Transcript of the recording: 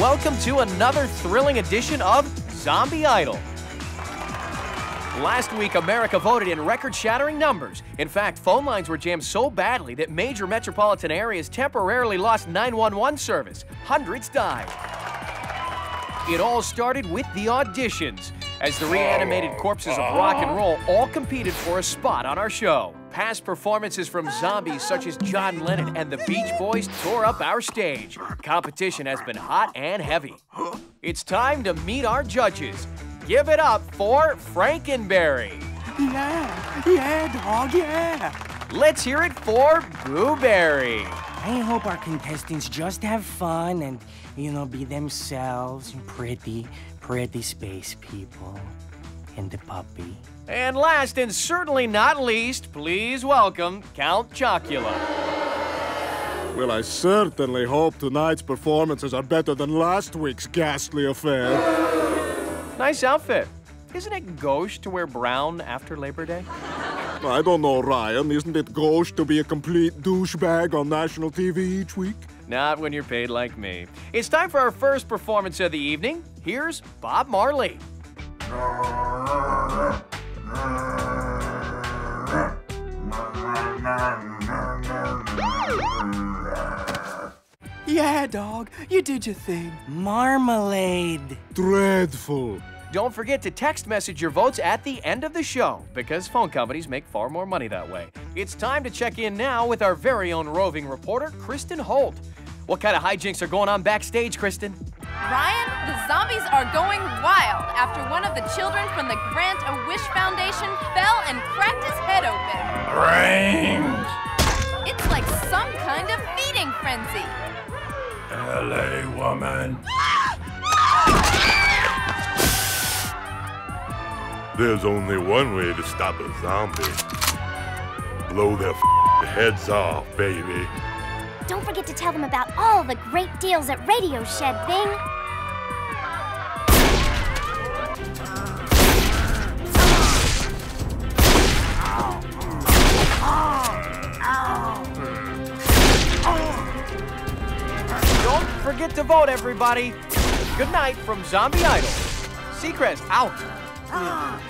welcome to another thrilling edition of Zombie Idol. Last week, America voted in record shattering numbers. In fact, phone lines were jammed so badly that major metropolitan areas temporarily lost 911 service. Hundreds died. It all started with the auditions, as the reanimated corpses of rock and roll all competed for a spot on our show. Past performances from zombies such as John Lennon and the Beach Boys tore up our stage. Competition has been hot and heavy. It's time to meet our judges. Give it up for Frankenberry. Yeah, yeah, dog, yeah. Let's hear it for Boo Berry. I hope our contestants just have fun and, you know, be themselves, pretty, pretty space people. And the puppy. And last and certainly not least, please welcome Count Chocula. Well, I certainly hope tonight's performances are better than last week's ghastly affair. Nice outfit. Isn't it gauche to wear brown after Labor Day? I don't know, Ryan. Isn't it gauche to be a complete douchebag on national TV each week? Not when you're paid like me. It's time for our first performance of the evening. Here's Bob Marley. Yeah, dog, you did your thing. Marmalade. Dreadful. Don't forget to text message your votes at the end of the show because phone companies make far more money that way. It's time to check in now with our very own roving reporter, Kristen Holt. What kind of hijinks are going on backstage, Kristen? Ryan, the zombies are going wild after one of the children from the Grant a Wish Foundation fell and cracked his head open. Brains! It's like some kind of feeding frenzy. LA woman. There's only one way to stop a zombie. Blow their heads off, baby. Don't forget to tell them about all the great deals at Radio Shed, Bing. Don't forget to vote, everybody. Good night from Zombie Idol. Seacrest out.